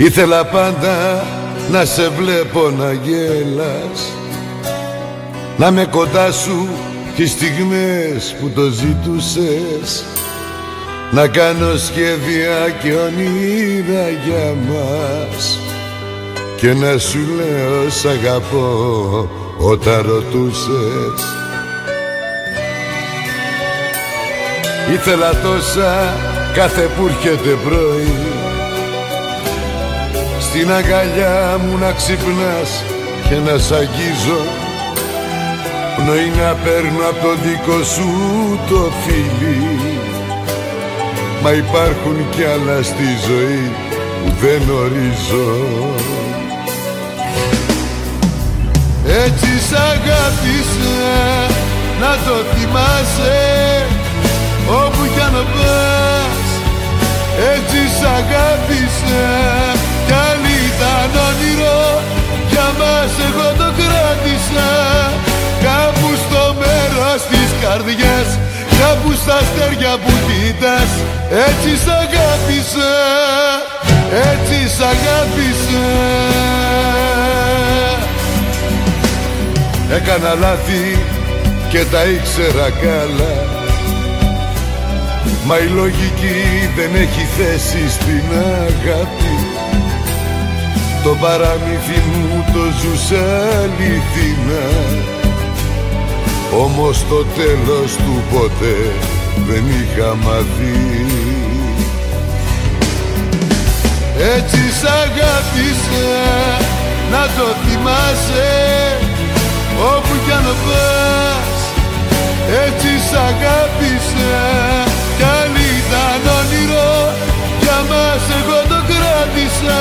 Ήθελα πάντα να σε βλέπω να γέλας Να με κοντά σου τις στιγμές που το ζητούσες Να κάνω σχέδια και όνειρα για μας Και να σου λέω σ' αγαπώ όταν ρωτούσες. Ήθελα τόσα κάθε που έρχεται πρωί στην αγκαλιά μου να ξυπνάς και να σ' αγγίζω. Πνοή να παίρνω από το δικό σου το φίλι. Μα υπάρχουν κι άλλα στη ζωή που δεν ορίζω. Έτσι σ' αγάπησα να το θυμάσαι καρδιάς Κάπου στα αστέρια που κοιτάς Έτσι σ' αγάπησα Έτσι σ' αγάπησα Έκανα λάθη και τα ήξερα καλά Μα η λογική δεν έχει θέση στην αγάπη. Το παραμύθι μου το ζούσα αληθινά Όμως το τέλος του ποτέ δεν είχα μαθεί Έτσι σ' αγάπησα να το θυμάσαι όπου κι αν πας. Έτσι σ' αγάπησα κι αν ήταν όνειρο για μας εγώ το κράτησα.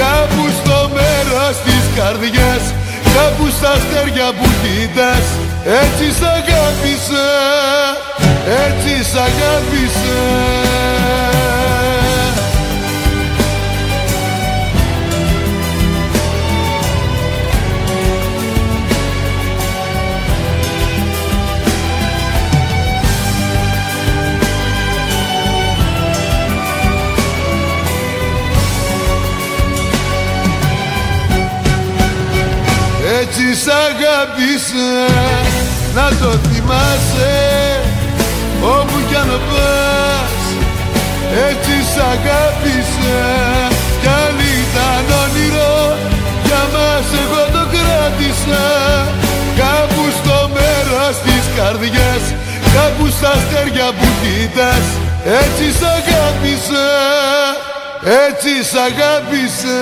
Κάπου στο μέρος της καρδιάς Κάπου στα αστέρια που κοιτάς Έτσι σ' αγάπησα Έτσι σ' αγάπησα Έτσι σ' αγάπησα να το θυμάσαι όπου κι αν πας. Έτσι σ' αγάπησα κι αν ήταν όνειρο για μας εγώ το κράτησα. Κάπου στο μέρος της καρδιάς κάπου στα αστέρια που κοιτάς. Έτσι σ' αγάπησα έτσι σ' αγάπησα